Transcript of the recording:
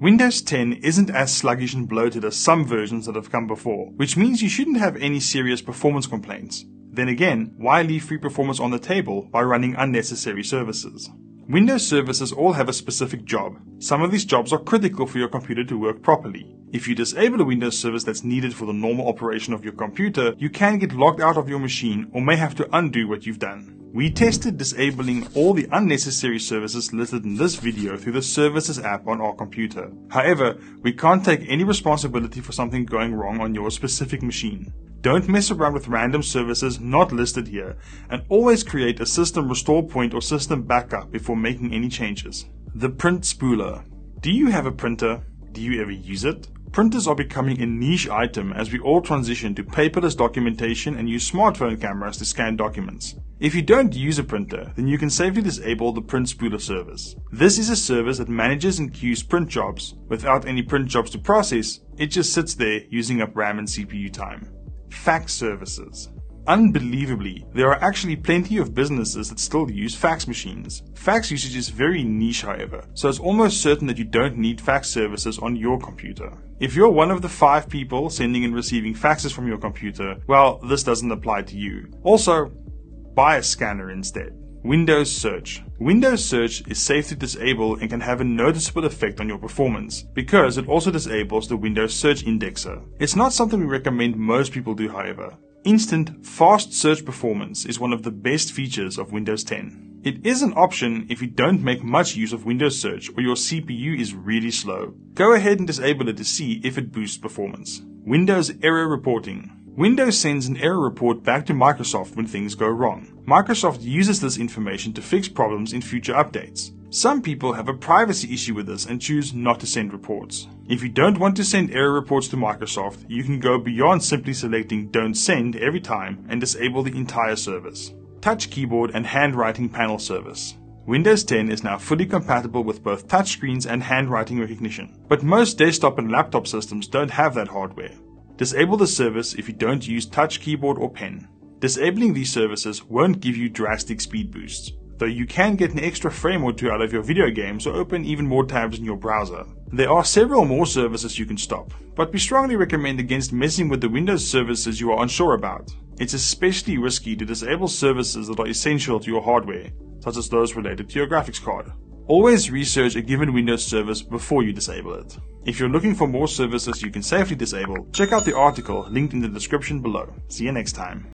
Windows 10 isn't as sluggish and bloated as some versions that have come before, which means you shouldn't have any serious performance complaints. Then again, why leave free performance on the table by running unnecessary services? Windows services all have a specific job. Some of these jobs are critical for your computer to work properly. If you disable a Windows service that's needed for the normal operation of your computer, you can get locked out of your machine or may have to undo what you've done. We tested disabling all the unnecessary services listed in this video through the Services app on our computer. However, we can't take any responsibility for something going wrong on your specific machine. Don't mess around with random services not listed here, and always create a system restore point or system backup before making any changes. The Print Spooler. Do you have a printer? Do you ever use it? Printers are becoming a niche item as we all transition to paperless documentation and use smartphone cameras to scan documents. If you don't use a printer, then you can safely disable the Print Spooler service. This is a service that manages and queues print jobs. Without any print jobs to process, it just sits there using up RAM and CPU time. Fax services. Unbelievably, there are actually plenty of businesses that still use fax machines. Fax usage is very niche, however, so it's almost certain that you don't need fax services on your computer. If you're one of the five people sending and receiving faxes from your computer, well, this doesn't apply to you. Also, buy a scanner instead. Windows Search. Windows Search is safe to disable and can have a noticeable effect on your performance, because it also disables the Windows Search Indexer. It's not something we recommend most people do, however. Instant, fast search performance is one of the best features of Windows 10. It is an option if you don't make much use of Windows Search or your CPU is really slow. Go ahead and disable it to see if it boosts performance. Windows Error Reporting. Windows sends an error report back to Microsoft when things go wrong. Microsoft uses this information to fix problems in future updates. Some people have a privacy issue with this and choose not to send reports. If you don't want to send error reports to Microsoft, you can go beyond simply selecting Don't Send every time and disable the entire service. Touch Keyboard and Handwriting Panel Service. Windows 10 is now fully compatible with both touchscreens and handwriting recognition, but most desktop and laptop systems don't have that hardware. Disable the service if you don't use touch keyboard or pen. Disabling these services won't give you drastic speed boosts, though you can get an extra frame or two out of your video games or open even more tabs in your browser. There are several more services you can stop, but we strongly recommend against messing with the Windows services you are unsure about. It's especially risky to disable services that are essential to your hardware, such as those related to your graphics card. Always research a given Windows service before you disable it. If you're looking for more services you can safely disable, check out the article linked in the description below. See you next time.